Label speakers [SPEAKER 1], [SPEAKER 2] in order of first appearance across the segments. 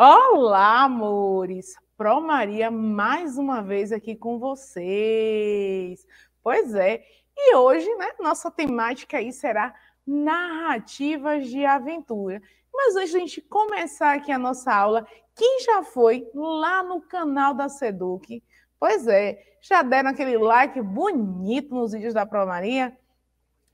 [SPEAKER 1] Olá, amores! Pro Maria, mais uma vez aqui com vocês. Pois é, e hoje, né, nossa temática aí será narrativas de aventura. Mas antes de a gente começar aqui a nossa aula, quem já foi lá no canal da Seduc? Pois é, já deram aquele like bonito nos vídeos da Pro Maria?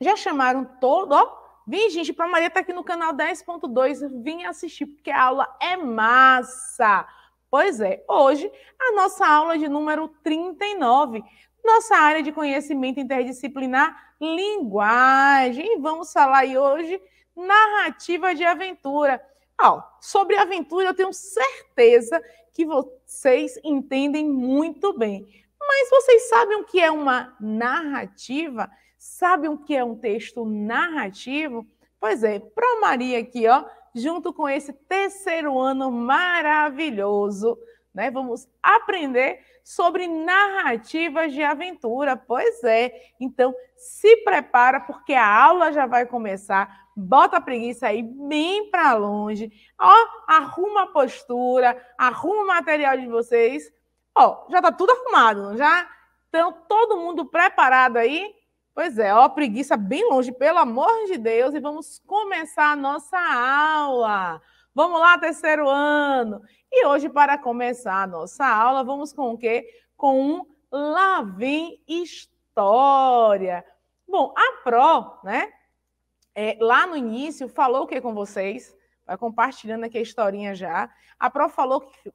[SPEAKER 1] Já chamaram todo, ó, Vim, gente, para Maria tá aqui no canal 10.2, vim assistir, porque a aula é massa. Pois é, hoje a nossa aula de número 39, nossa área de conhecimento interdisciplinar, linguagem. Vamos falar aí hoje narrativa de aventura. Ó, sobre aventura, eu tenho certeza que vocês entendem muito bem. Mas vocês sabem o que é uma narrativa? Sabem o que é um texto narrativo? Pois é, Pro Maria aqui, ó, junto com esse terceiro ano maravilhoso, né? Vamos aprender sobre narrativas de aventura. Pois é. Então, se prepara porque a aula já vai começar. Bota a preguiça aí bem para longe. Ó, arruma a postura, arruma o material de vocês. Ó, já tá tudo arrumado, já? Então, todo mundo preparado aí? Pois é, ó, preguiça bem longe, pelo amor de Deus, e vamos começar a nossa aula. Vamos lá, terceiro ano. E hoje, para começar a nossa aula, vamos com o quê? Com um Lá vem História. Bom, a Pro, né? É, lá no início, falou o que com vocês? Vai compartilhando aqui a historinha já. A Pro falou que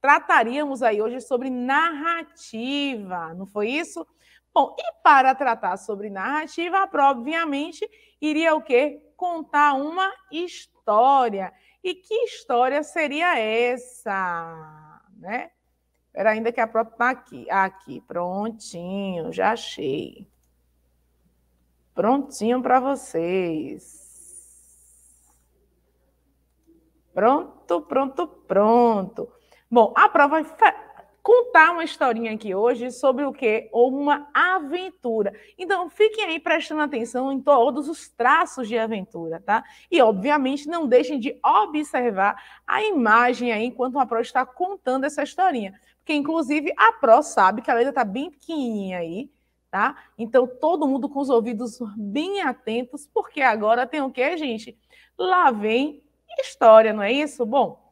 [SPEAKER 1] trataríamos aí hoje sobre narrativa, não foi isso? Bom, e para tratar sobre narrativa, a prova, obviamente, iria o quê? Contar uma história. E que história seria essa? Né? Espera ainda que a prova está aqui. Aqui, prontinho, já achei. Prontinho para vocês. Pronto, pronto, pronto. Bom, a prova contar uma historinha aqui hoje sobre o que? Uma aventura. Então, fiquem aí prestando atenção em todos os traços de aventura, tá? E, obviamente, não deixem de observar a imagem aí enquanto a Pro está contando essa historinha. Porque, inclusive, a Pro sabe que a letra está bem pequenininha aí, tá? Então, todo mundo com os ouvidos bem atentos, porque agora tem o quê, gente? Lá vem história, não é isso? Bom,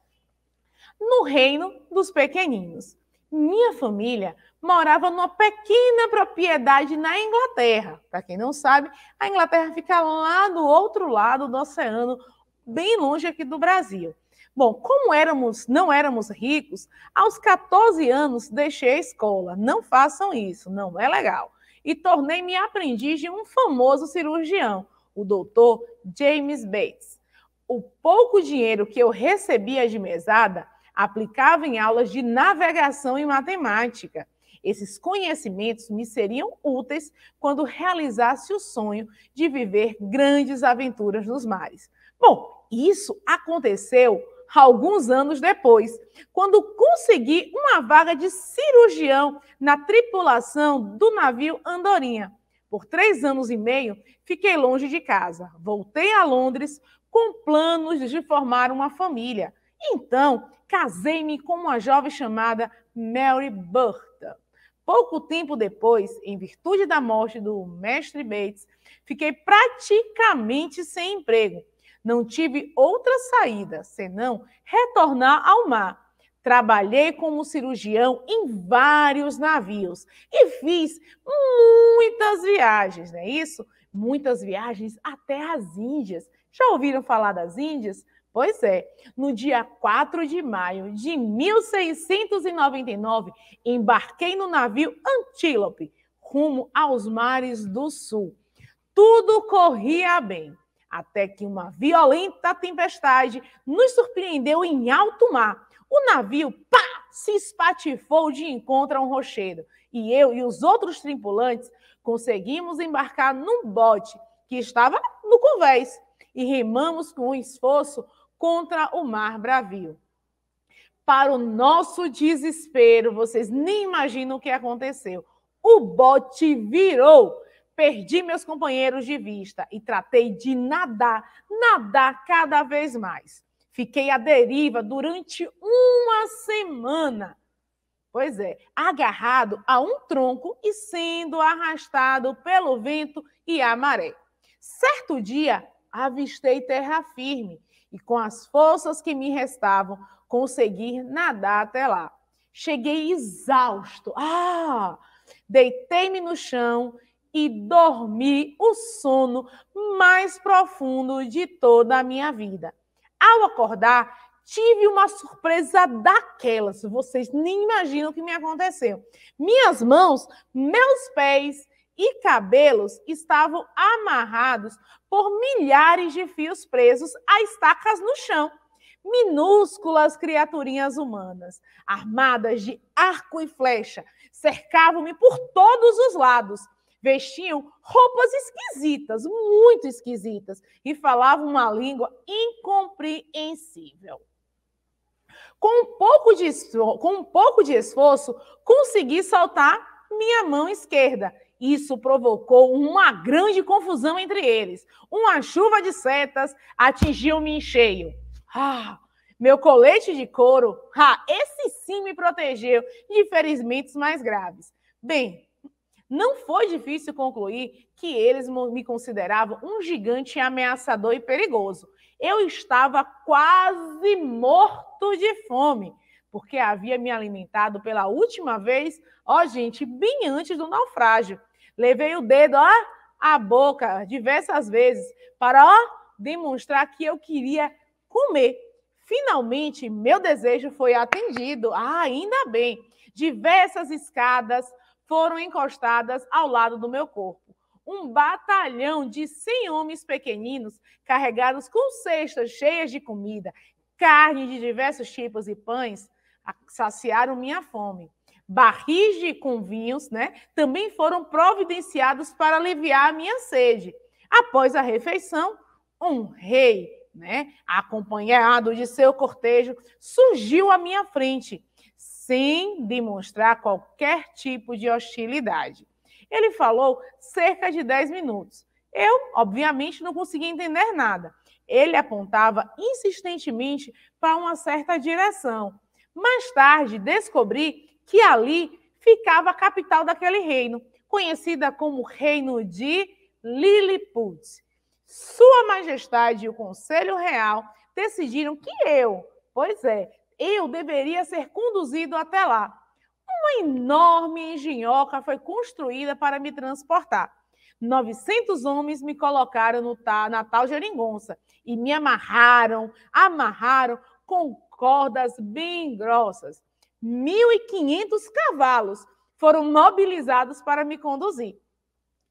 [SPEAKER 1] no reino dos pequeninos. Minha família morava numa pequena propriedade na Inglaterra. Para quem não sabe, a Inglaterra fica lá do outro lado do oceano, bem longe aqui do Brasil. Bom, como éramos, não éramos ricos, aos 14 anos deixei a escola. Não façam isso, não é legal. E tornei-me aprendiz de um famoso cirurgião, o doutor James Bates. O pouco dinheiro que eu recebia de mesada aplicava em aulas de navegação e matemática. Esses conhecimentos me seriam úteis quando realizasse o sonho de viver grandes aventuras nos mares. Bom, isso aconteceu alguns anos depois, quando consegui uma vaga de cirurgião na tripulação do navio Andorinha. Por três anos e meio, fiquei longe de casa. Voltei a Londres com planos de formar uma família. Então, casei-me com uma jovem chamada Mary Burton. Pouco tempo depois, em virtude da morte do mestre Bates, fiquei praticamente sem emprego. Não tive outra saída senão retornar ao mar. Trabalhei como cirurgião em vários navios e fiz muitas viagens, não é isso? Muitas viagens até as Índias. Já ouviram falar das Índias? Pois é, no dia 4 de maio de 1699, embarquei no navio Antílope, rumo aos mares do sul. Tudo corria bem, até que uma violenta tempestade nos surpreendeu em alto mar. O navio, pá, se espatifou de encontro a um rochedo, e eu e os outros tripulantes conseguimos embarcar num bote que estava no convés e remamos com esforço contra o mar bravio. Para o nosso desespero, vocês nem imaginam o que aconteceu. O bote virou. Perdi meus companheiros de vista e tratei de nadar, nadar cada vez mais. Fiquei à deriva durante uma semana. Pois é, agarrado a um tronco e sendo arrastado pelo vento e a maré. Certo dia, avistei terra firme e, com as forças que me restavam, consegui nadar até lá. Cheguei exausto. Ah! Deitei-me no chão e dormi o sono mais profundo de toda a minha vida. Ao acordar, tive uma surpresa daquelas. Vocês nem imaginam o que me aconteceu. Minhas mãos, meus pés e cabelos estavam amarrados por milhares de fios presos a estacas no chão. Minúsculas criaturinhas humanas, armadas de arco e flecha, cercavam-me por todos os lados. Vestiam roupas esquisitas, muito esquisitas, e falavam uma língua incompreensível. Com um pouco de, com um pouco de esforço, consegui soltar minha mão esquerda. Isso provocou uma grande confusão entre eles. Uma chuva de setas atingiu-me em cheio. Ah, meu colete de couro, ah, esse sim me protegeu de ferimentos mais graves. Bem, não foi difícil concluir que eles me consideravam um gigante ameaçador e perigoso. Eu estava quase morto de fome, porque havia me alimentado pela última vez, ó, gente, bem antes do naufrágio. Levei o dedo, ó, à boca diversas vezes para, ó, demonstrar que eu queria comer. Finalmente, meu desejo foi atendido. Ah, ainda bem. Diversas escadas foram encostadas ao lado do meu corpo um batalhão de 100 homens pequeninos carregados com cestas cheias de comida, carne de diversos tipos e pães, saciaram minha fome. Barris de com vinhos, né, também foram providenciados para aliviar a minha sede. Após a refeição, um rei, né, acompanhado de seu cortejo, surgiu à minha frente, sem demonstrar qualquer tipo de hostilidade. Ele falou cerca de 10 minutos. Eu, obviamente, não conseguia entender nada. Ele apontava insistentemente para uma certa direção. Mais tarde, descobri que ali ficava a capital daquele reino, conhecida como Reino de Lilliput. Sua Majestade e o Conselho Real decidiram que eu, pois é, eu deveria ser conduzido até lá. Uma enorme engenhoca foi construída para me transportar. 900 homens me colocaram no na tal geringonça e me amarraram, amarraram com cordas bem grossas. 1.500 cavalos foram mobilizados para me conduzir.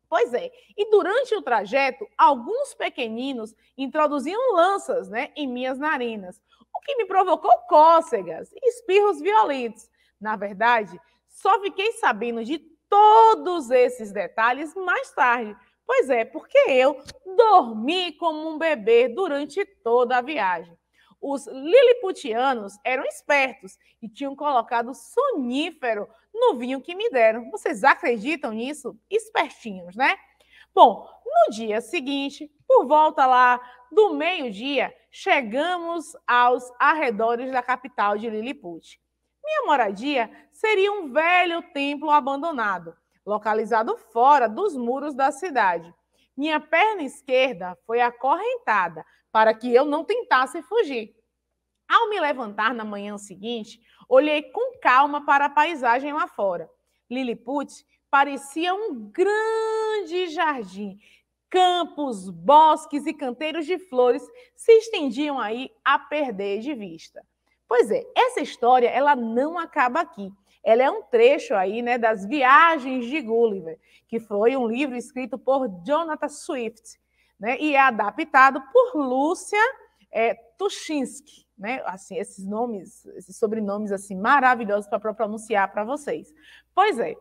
[SPEAKER 1] Pois é, e durante o trajeto, alguns pequeninos introduziam lanças né, em minhas narinas, o que me provocou cócegas e espirros violentos. Na verdade, só fiquei sabendo de todos esses detalhes mais tarde. Pois é, porque eu dormi como um bebê durante toda a viagem. Os liliputianos eram espertos e tinham colocado sonífero no vinho que me deram. Vocês acreditam nisso? Espertinhos, né? Bom, no dia seguinte, por volta lá do meio-dia, chegamos aos arredores da capital de Lilliput. Minha moradia seria um velho templo abandonado, localizado fora dos muros da cidade. Minha perna esquerda foi acorrentada para que eu não tentasse fugir. Ao me levantar na manhã seguinte, olhei com calma para a paisagem lá fora. Lilliput parecia um grande jardim. Campos, bosques e canteiros de flores se estendiam aí a perder de vista. Pois é, essa história ela não acaba aqui. Ela é um trecho aí, né, das Viagens de Gulliver, que foi um livro escrito por Jonathan Swift, né, e é adaptado por Lúcia é, Tuchinski, né? Assim, esses nomes, esses sobrenomes assim maravilhosos para pronunciar para vocês. Pois é,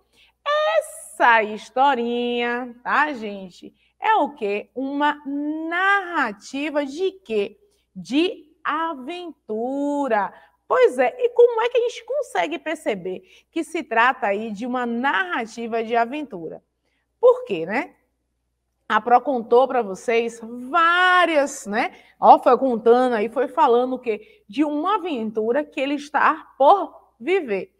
[SPEAKER 1] essa historinha, tá, gente? É o quê? Uma narrativa de quê? De aventura. Pois é, e como é que a gente consegue perceber que se trata aí de uma narrativa de aventura? Por quê, né? A Pro contou para vocês várias, né? Ó, foi contando aí, foi falando o quê? De uma aventura que ele está por viver.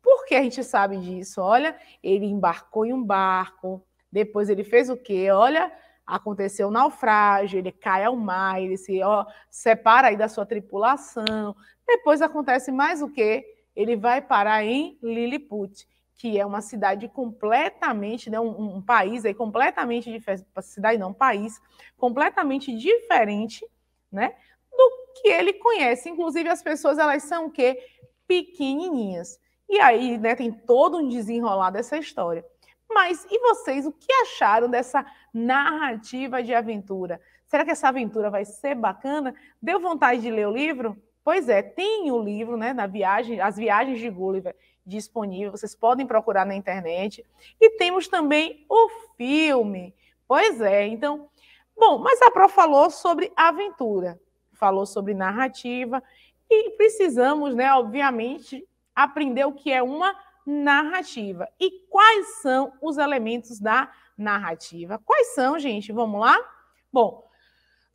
[SPEAKER 1] Por que a gente sabe disso? Olha, ele embarcou em um barco, depois ele fez o quê? Olha, aconteceu um naufrágio, ele cai ao mar, ele se ó, separa aí da sua tripulação. Depois acontece mais o quê? Ele vai parar em Lilliput, que é uma cidade completamente, né, um, um país aí completamente diferente, cidade não, um país completamente diferente, né, do que ele conhece. Inclusive as pessoas elas são o quê? Pequenininhas. E aí, né, tem todo um desenrolar dessa história. Mas e vocês, o que acharam dessa narrativa de aventura? Será que essa aventura vai ser bacana? Deu vontade de ler o livro? Pois é, tem o livro, né, na viagem, as viagens de Gulliver disponível, vocês podem procurar na internet. E temos também o filme. Pois é, então, bom, mas a Pro falou sobre aventura, falou sobre narrativa e precisamos, né, obviamente, aprender o que é uma narrativa. E quais são os elementos da narrativa? Quais são, gente? Vamos lá? Bom,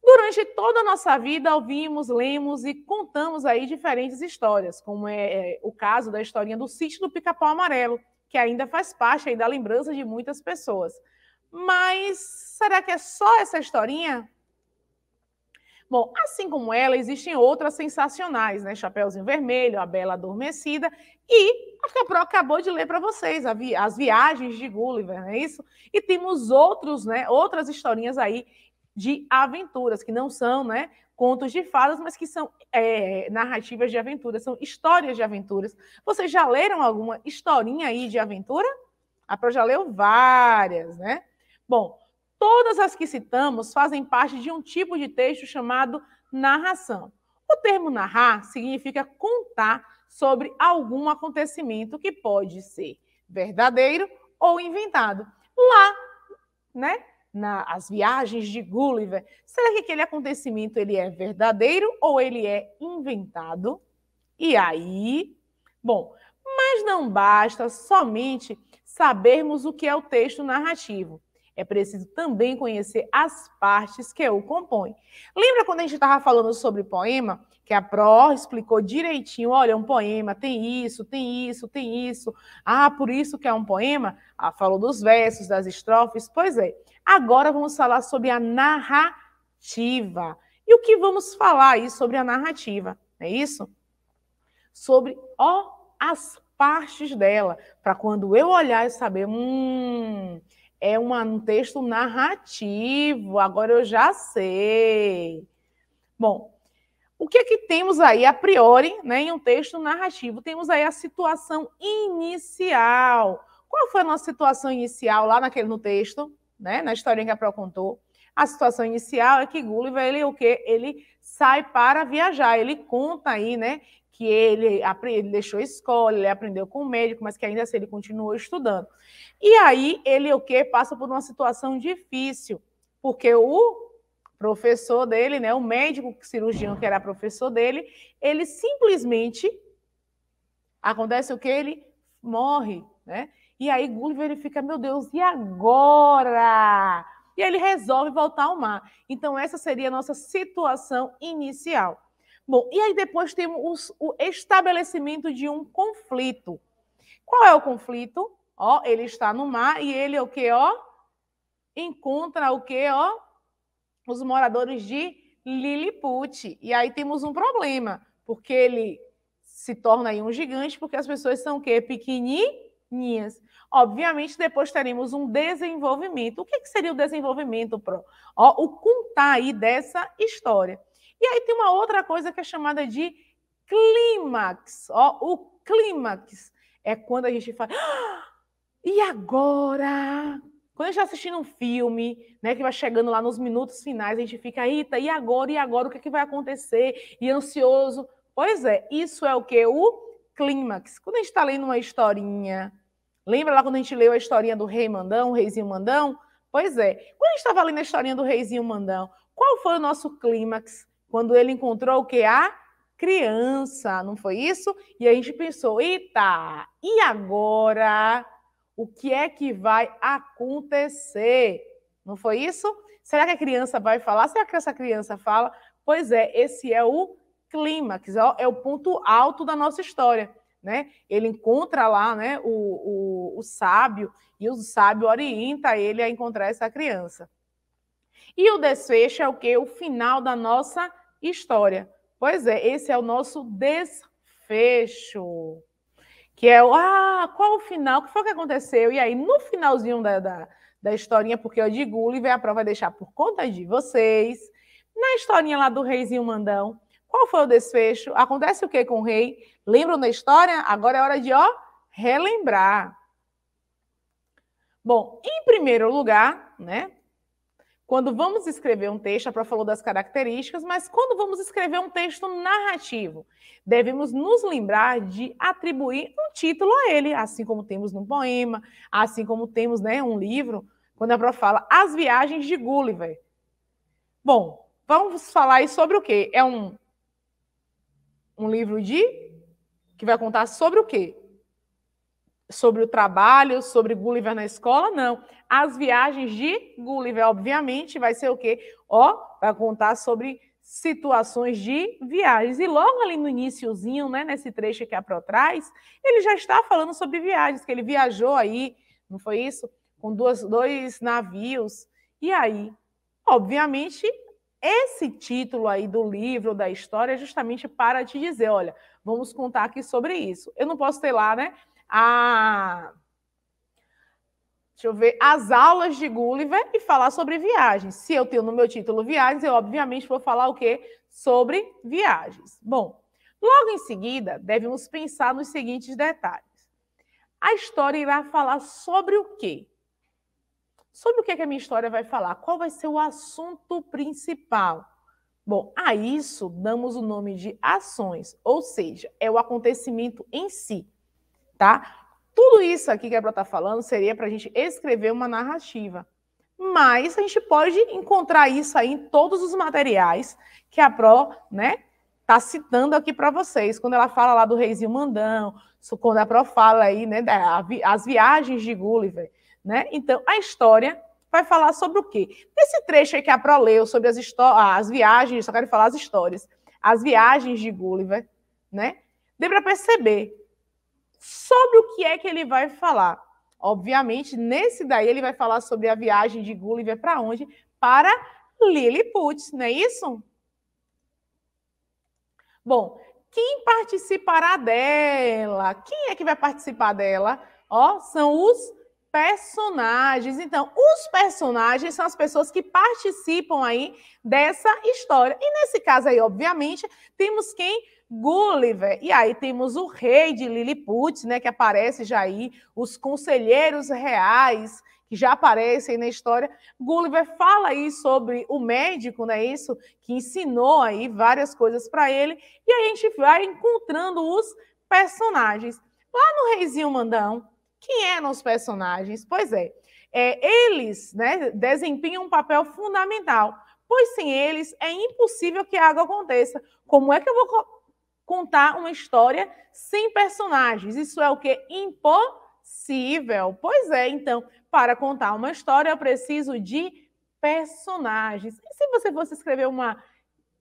[SPEAKER 1] durante toda a nossa vida ouvimos, lemos e contamos aí diferentes histórias, como é, é o caso da historinha do sítio do Pica-Pau Amarelo, que ainda faz parte da lembrança de muitas pessoas. Mas será que é só essa historinha? Bom, assim como ela, existem outras sensacionais, né? Chapeuzinho Vermelho, A Bela Adormecida e a que a Pro acabou de ler para vocês, vi As Viagens de Gulliver, não é isso? E temos outros, né? Outras historinhas aí de aventuras, que não são, né? Contos de fadas, mas que são é, narrativas de aventuras, são histórias de aventuras. Vocês já leram alguma historinha aí de aventura? A Pro já leu várias, né? Bom, Todas as que citamos fazem parte de um tipo de texto chamado narração. O termo narrar significa contar sobre algum acontecimento que pode ser verdadeiro ou inventado. Lá, né, nas viagens de Gulliver, será que aquele acontecimento ele é verdadeiro ou ele é inventado? E aí, bom, mas não basta somente sabermos o que é o texto narrativo é preciso também conhecer as partes que o compõem. Lembra quando a gente estava falando sobre poema? Que a Pro explicou direitinho: olha, um poema tem isso, tem isso, tem isso. Ah, por isso que é um poema? Ah, falou dos versos, das estrofes. Pois é. Agora vamos falar sobre a narrativa. E o que vamos falar aí sobre a narrativa? É isso? Sobre, ó, as partes dela, para quando eu olhar e saber, hum, é um texto narrativo, agora eu já sei. Bom, o que é que temos aí a priori né, em um texto narrativo? Temos aí a situação inicial. Qual foi a nossa situação inicial lá naquele no texto, né, na história que a Pro contou? A situação inicial é que Gulliver, ele o quê? Ele sai para viajar, ele conta aí, né, que ele, ele deixou a escola, ele aprendeu com o médico, mas que ainda assim ele continuou estudando. E aí ele o quê? Passa por uma situação difícil, porque o professor dele, né, o médico cirurgião que era professor dele, ele simplesmente acontece o que ele morre, né? E aí Gulliver ele fica, meu Deus, e agora? E ele resolve voltar ao mar. Então essa seria a nossa situação inicial. Bom, e aí depois temos o estabelecimento de um conflito. Qual é o conflito? Ó, ele está no mar e ele o que, ó? Encontra o que, ó? Os moradores de Lilliput. E aí temos um problema, porque ele se torna aí um gigante, porque as pessoas são o quê? Pequenininhas. Obviamente, depois teremos um desenvolvimento. O que, que seria o desenvolvimento, Pro? Ó, o contar aí dessa história. E aí tem uma outra coisa que é chamada de clímax. Ó, o clímax é quando a gente fala. Ah, e agora? Quando a gente está assistindo um filme, né, que vai chegando lá nos minutos finais, a gente fica, eita, e agora? E agora? O que, é que vai acontecer? E ansioso. Pois é, isso é o que? O clímax. Quando a gente está lendo uma historinha, lembra lá quando a gente leu a historinha do Rei Mandão, o Reizinho Mandão? Pois é, quando a gente estava lendo a historinha do Reizinho Mandão, qual foi o nosso clímax? quando ele encontrou o que? A criança, não foi isso? E a gente pensou, eita, e agora? O que é que vai acontecer? Não foi isso? Será que a criança vai falar? Será que essa criança fala? Pois é, esse é o clímax, é o ponto alto da nossa história. Né? Ele encontra lá né, o, o, o sábio e o sábio orienta ele a encontrar essa criança. E o desfecho é o que? O final da nossa história. Pois é, esse é o nosso desfecho. Que é o, ah, qual o final? O que foi que aconteceu? E aí, no finalzinho da, da, da historinha, porque eu de Gulliver, a prova vai deixar por conta de vocês. Na historinha lá do reizinho mandão, qual foi o desfecho? Acontece o que com o rei? Lembram da história? Agora é hora de, ó, relembrar. Bom, em primeiro lugar, né? Quando vamos escrever um texto, a Pró falou das características, mas quando vamos escrever um texto narrativo, devemos nos lembrar de atribuir um título a ele, assim como temos num poema, assim como temos né, um livro, quando a Pró fala As Viagens de Gulliver. Bom, vamos falar aí sobre o quê? É um, um livro de que vai contar sobre o quê? sobre o trabalho, sobre Gulliver na escola, não. As viagens de Gulliver, obviamente, vai ser o quê? Ó, vai contar sobre situações de viagens. E logo ali no iníciozinho, né, nesse trecho que a Pro traz, ele já está falando sobre viagens, que ele viajou aí, não foi isso? Com duas, dois navios. E aí, obviamente, esse título aí do livro, da história, é justamente para te dizer, olha, vamos contar aqui sobre isso. Eu não posso ter lá, né, a deixa eu ver, as aulas de Gulliver e falar sobre viagens. Se eu tenho no meu título viagens, eu obviamente vou falar o quê? Sobre viagens. Bom, logo em seguida, devemos pensar nos seguintes detalhes. A história irá falar sobre o quê? Sobre o que, é que a minha história vai falar? Qual vai ser o assunto principal? Bom, a isso damos o nome de ações, ou seja, é o acontecimento em si tá? Tudo isso aqui que a Pro está falando seria para a gente escrever uma narrativa. Mas a gente pode encontrar isso aí em todos os materiais que a Pro, né, tá citando aqui para vocês. Quando ela fala lá do Reizinho Mandão, quando a Pro fala aí, né, das viagens de Gulliver, né? Então, a história vai falar sobre o quê? Nesse trecho aí que a Pro leu sobre as, as viagens, só quero falar as histórias, as viagens de Gulliver, né? Dê para perceber Sobre o que é que ele vai falar? Obviamente, nesse daí ele vai falar sobre a viagem de Gulliver para onde? Para Lilliput, não é isso? Bom, quem participará dela? Quem é que vai participar dela? Ó, são os personagens. Então, os personagens são as pessoas que participam aí dessa história. E nesse caso aí, obviamente, temos quem Gulliver. E aí temos o rei de Lilliput, né, que aparece já aí, os conselheiros reais que já aparecem na história. Gulliver fala aí sobre o médico, né, isso, que ensinou aí várias coisas para ele, e aí a gente vai encontrando os personagens. Lá no Reizinho Mandão, quem eram os personagens? Pois é, é eles, né, desempenham um papel fundamental, pois sem eles é impossível que algo aconteça. Como é que eu vou contar uma história sem personagens. Isso é o que? Impossível. Pois é, então, para contar uma história, eu preciso de personagens. E se você fosse escrever uma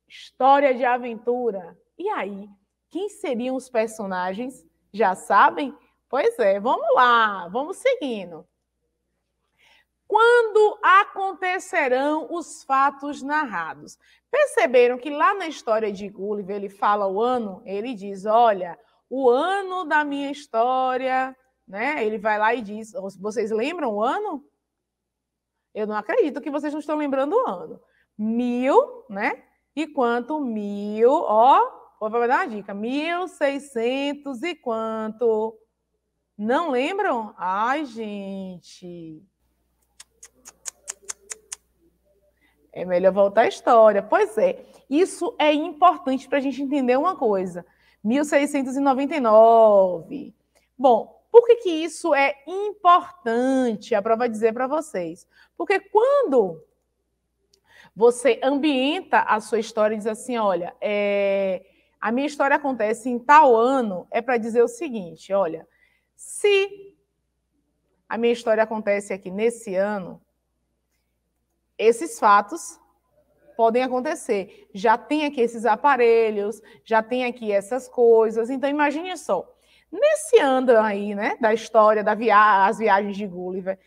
[SPEAKER 1] história de aventura? E aí? Quem seriam os personagens? Já sabem? Pois é, vamos lá, vamos seguindo. Quando acontecerão os fatos narrados? Perceberam que lá na história de Gulliver, ele fala o ano, ele diz: Olha, o ano da minha história, né? Ele vai lá e diz: Vocês lembram o ano? Eu não acredito que vocês não estão lembrando o ano. Mil, né? E quanto? Mil, ó, vou dar uma dica: mil seiscentos e quanto? Não lembram? Ai, gente. É melhor voltar à história. Pois é, isso é importante para a gente entender uma coisa. 1699. Bom, por que, que isso é importante? A prova dizer para vocês. Porque quando você ambienta a sua história e diz assim: olha, é, a minha história acontece em tal ano, é para dizer o seguinte: olha, se a minha história acontece aqui nesse ano, esses fatos podem acontecer. Já tem aqui esses aparelhos, já tem aqui essas coisas. Então, imagine só. Nesse ano aí, né, da história das via viagens de Gulliver,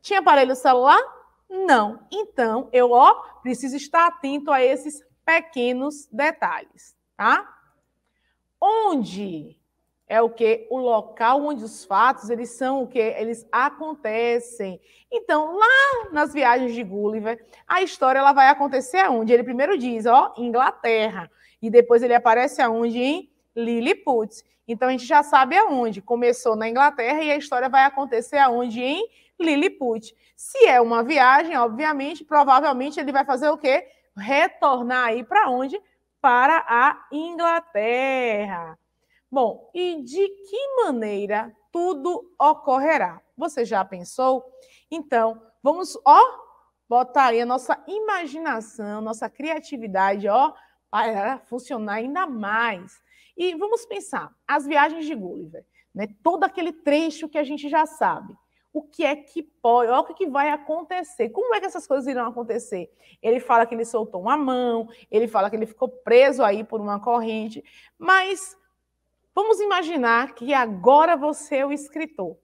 [SPEAKER 1] tinha aparelho celular? Não. Então, eu, ó, preciso estar atento a esses pequenos detalhes, tá? Onde é o que o local onde os fatos eles são o que eles acontecem. Então, lá nas viagens de Gulliver, a história ela vai acontecer aonde? Ele primeiro diz, ó, Inglaterra, e depois ele aparece aonde em Lilliput. Então a gente já sabe aonde. Começou na Inglaterra e a história vai acontecer aonde em Lilliput. Se é uma viagem, obviamente, provavelmente ele vai fazer o quê? Retornar aí para onde? Para a Inglaterra. Bom, e de que maneira tudo ocorrerá? Você já pensou? Então, vamos, ó, botar aí a nossa imaginação, nossa criatividade, ó, para funcionar ainda mais. E vamos pensar, as viagens de Gulliver, né? Todo aquele trecho que a gente já sabe. O que é que pode, olha o que vai acontecer. Como é que essas coisas irão acontecer? Ele fala que ele soltou uma mão, ele fala que ele ficou preso aí por uma corrente, mas Vamos imaginar que agora você é o escritor.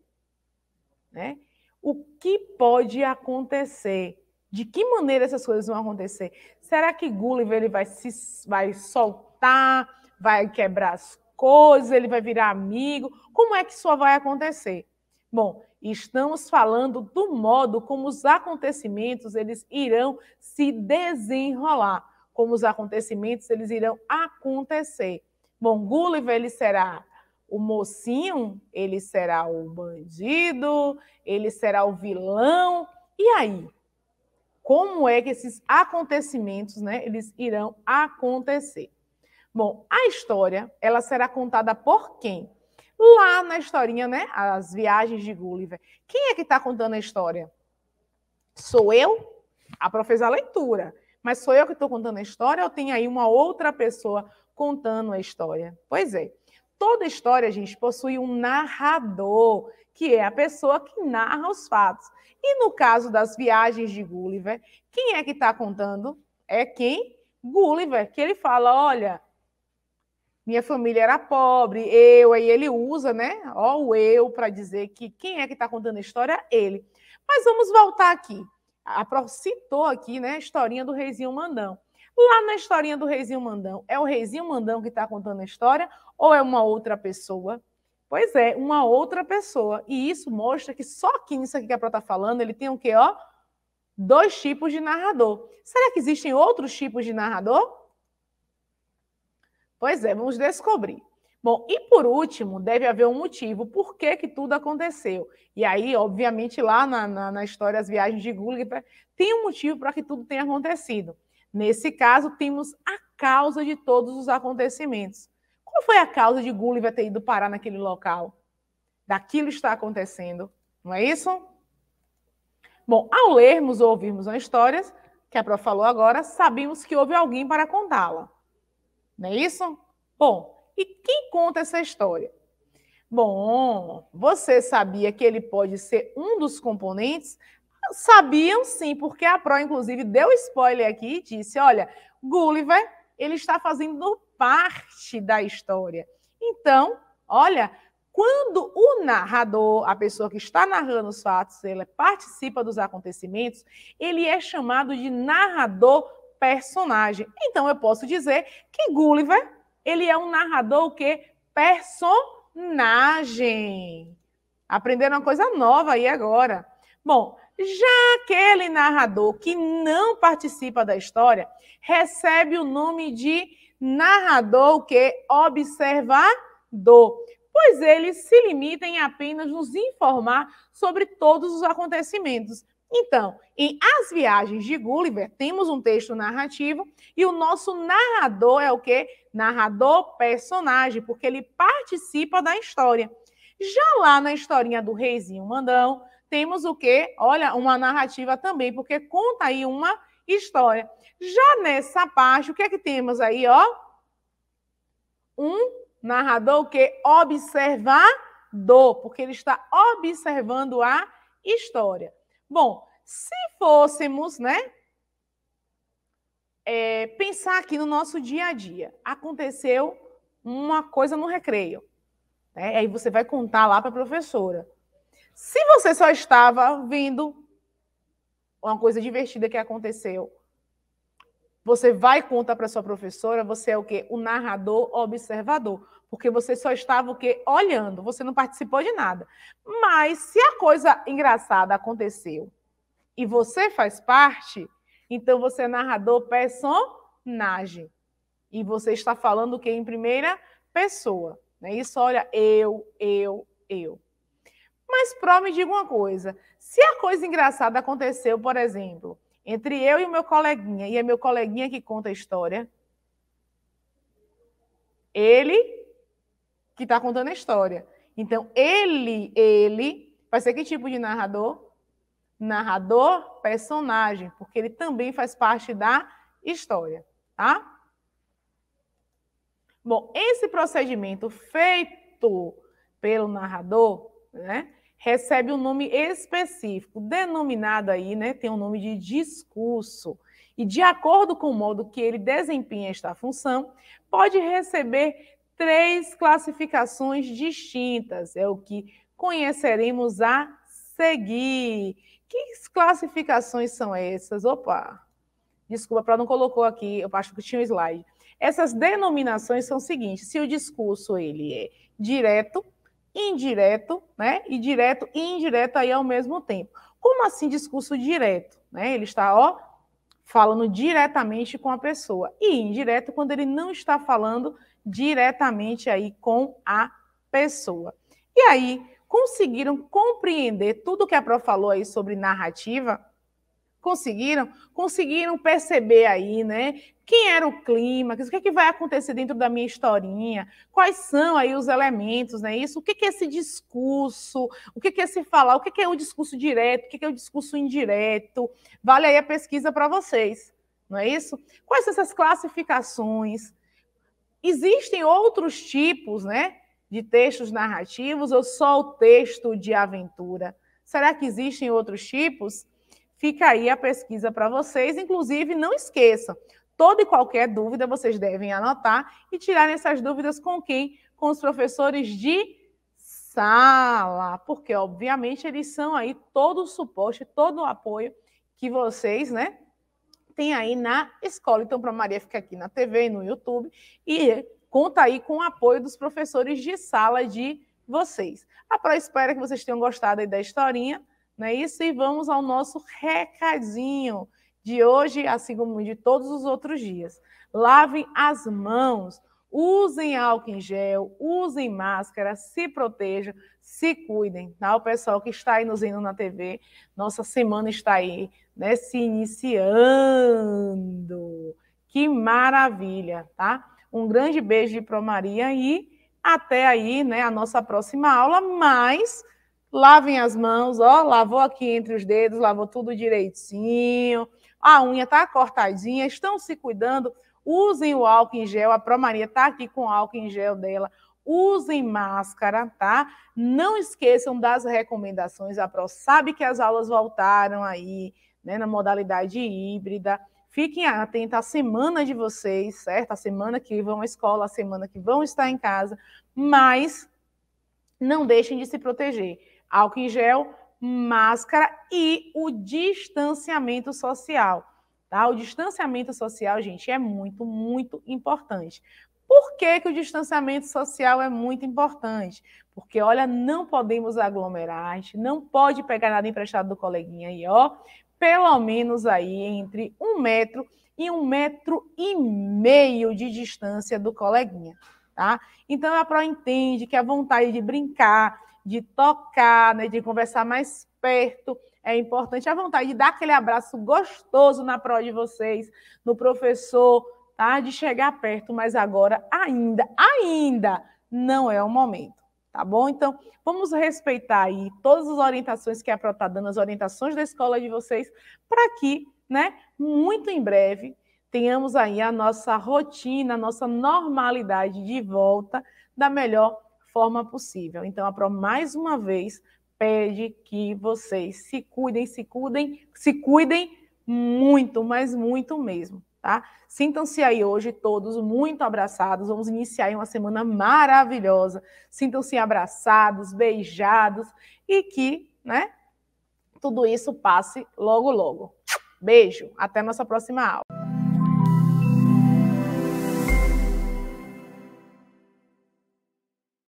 [SPEAKER 1] Né? O que pode acontecer? De que maneira essas coisas vão acontecer? Será que Gulliver ele vai se vai soltar, vai quebrar as coisas, ele vai virar amigo? Como é que isso vai acontecer? Bom, estamos falando do modo como os acontecimentos eles irão se desenrolar, como os acontecimentos eles irão acontecer. Bom, Gulliver ele será o mocinho, ele será o bandido, ele será o vilão. E aí? Como é que esses acontecimentos, né, eles irão acontecer? Bom, a história, ela será contada por quem? Lá na historinha, né, as viagens de Gulliver. Quem é que está contando a história? Sou eu, a professora leitura. Mas sou eu que estou contando a história ou tem aí uma outra pessoa contando a história. Pois é. Toda história, gente, possui um narrador, que é a pessoa que narra os fatos. E no caso das viagens de Gulliver, quem é que está contando? É quem? Gulliver, que ele fala: olha, minha família era pobre, eu, aí ele usa, né? Ó, o eu para dizer que quem é que está contando a história? Ele. Mas vamos voltar aqui. A Pro citou aqui, né, a historinha do Reizinho Mandão. Lá na historinha do Reizinho Mandão, é o Reizinho Mandão que está contando a história ou é uma outra pessoa? Pois é, uma outra pessoa. E isso mostra que só aqui nisso aqui que a Pro está falando, ele tem o quê, ó? Dois tipos de narrador. Será que existem outros tipos de narrador? Pois é, vamos descobrir. Bom, e por último, deve haver um motivo por que, que tudo aconteceu. E aí, obviamente, lá na, na, na história As Viagens de Gulliver, tem um motivo para que tudo tenha acontecido. Nesse caso, temos a causa de todos os acontecimentos. Qual foi a causa de Gulliver ter ido parar naquele local? Daquilo está acontecendo, não é isso? Bom, ao lermos ou ouvirmos uma história, que a Prof falou agora, sabemos que houve alguém para contá-la. Não é isso? Bom, e quem conta essa história? Bom, você sabia que ele pode ser um dos componentes Sabiam sim, porque a Pro, inclusive, deu spoiler aqui e disse: olha, Gulliver, ele está fazendo parte da história. Então, olha, quando o narrador, a pessoa que está narrando os fatos, ele participa dos acontecimentos, ele é chamado de narrador personagem. Então, eu posso dizer que Gulliver, ele é um narrador o quê? Personagem. Aprenderam uma coisa nova aí agora. Bom, já aquele narrador que não participa da história recebe o nome de narrador que observador, pois ele se limita em apenas nos informar sobre todos os acontecimentos. Então, em As Viagens de Gulliver, temos um texto narrativo e o nosso narrador é o que? Narrador personagem, porque ele participa da história. Já lá na historinha do Reizinho Mandão, temos o quê? Olha, uma narrativa também, porque conta aí uma história. Já nessa parte, o que é que temos aí, ó? Um narrador que observador, porque ele está observando a história. Bom, se fôssemos, né? É, pensar aqui no nosso dia a dia. Aconteceu uma coisa no recreio. Né? Aí você vai contar lá para a professora. Se você só estava vendo uma coisa divertida que aconteceu, você vai contar para sua professora, você é o quê? O narrador observador. Porque você só estava o quê? Olhando, você não participou de nada. Mas se a coisa engraçada aconteceu e você faz parte, então você é narrador personagem. E você está falando o quê? Em primeira pessoa. Né? Isso, olha, eu, eu, eu. Mas, Pro, me diga uma coisa. Se a coisa engraçada aconteceu, por exemplo, entre eu e o meu coleguinha, e é meu coleguinha que conta a história, ele que está contando a história. Então, ele, ele, vai ser que tipo de narrador? Narrador, personagem, porque ele também faz parte da história, tá? Bom, esse procedimento feito pelo narrador, né, recebe um nome específico, denominado aí, né, tem um nome de discurso. E de acordo com o modo que ele desempenha esta função, pode receber três classificações distintas, é o que conheceremos a seguir. Que classificações são essas? Opa, desculpa, para não colocou aqui, eu acho que tinha um slide. Essas denominações são seguintes: se o discurso ele é direto, indireto, né? E direto e indireto aí ao mesmo tempo. Como assim discurso direto? Né? Ele está, ó, falando diretamente com a pessoa. E indireto quando ele não está falando diretamente aí com a pessoa. E aí, conseguiram compreender tudo que a Pro falou aí sobre narrativa? Conseguiram? Conseguiram perceber aí, né? Quem era o clima? O que, é que vai acontecer dentro da minha historinha? Quais são aí os elementos, né? Isso, o que, é esse discurso? O que, é esse falar? O que, é o discurso direto? O que, é o discurso indireto? Vale aí a pesquisa para vocês, não é isso? Quais são essas classificações? Existem outros tipos, né? De textos narrativos ou só o texto de aventura? Será que existem outros tipos? Fica aí a pesquisa para vocês. Inclusive, não esqueçam, toda e qualquer dúvida vocês devem anotar e tirar essas dúvidas com quem? Com os professores de sala, porque obviamente eles são aí todo o suporte, todo o apoio que vocês, né, tem aí na escola. Então, para Maria fica aqui na TV, no YouTube e conta aí com o apoio dos professores de sala de vocês. A Pro espera que vocês tenham gostado aí da historinha. Não é isso? E vamos ao nosso recadinho de hoje, assim como de todos os outros dias. Lavem as mãos, usem álcool em gel, usem máscara, se protejam, se cuidem, tá? O pessoal que está aí nos vendo na TV, nossa semana está aí, né, se iniciando. Que maravilha, tá? Um grande beijo de Pro Maria e até aí, né, a nossa próxima aula, mas lavem as mãos, ó, lavou aqui entre os dedos, lavou tudo direitinho, a unha tá cortadinha, estão se cuidando, usem o álcool em gel, a Pro Maria tá aqui com o álcool em gel dela, usem máscara, tá? Não esqueçam das recomendações, a Pro sabe que as aulas voltaram aí, né, na modalidade híbrida, Fiquem atentos à semana de vocês, certo? A semana que vão à escola, a semana que vão estar em casa, mas não deixem de se proteger álcool em gel, máscara e o distanciamento social. Tá? O distanciamento social, gente, é muito, muito importante. Por que, que o distanciamento social é muito importante? Porque, olha, não podemos aglomerar, a gente não pode pegar nada emprestado do coleguinha aí, ó. Pelo menos aí entre um metro e um metro e meio de distância do coleguinha, tá? Então a Pro entende que a vontade de brincar, de tocar, né, de conversar mais perto. É importante a vontade de dar aquele abraço gostoso na prova de vocês, no professor, tá? De chegar perto, mas agora ainda, ainda não é o momento, tá bom? Então, vamos respeitar aí todas as orientações que a Pro está dando, as orientações da escola de vocês, para que, né, muito em breve, tenhamos aí a nossa rotina, a nossa normalidade de volta da melhor forma possível. Então, a Pro, mais uma vez, pede que vocês se cuidem, se cuidem, se cuidem muito, mas muito mesmo, tá? Sintam-se aí hoje todos muito abraçados. Vamos iniciar uma semana maravilhosa. Sintam-se abraçados, beijados e que, né, tudo isso passe logo logo. Beijo, até nossa próxima aula.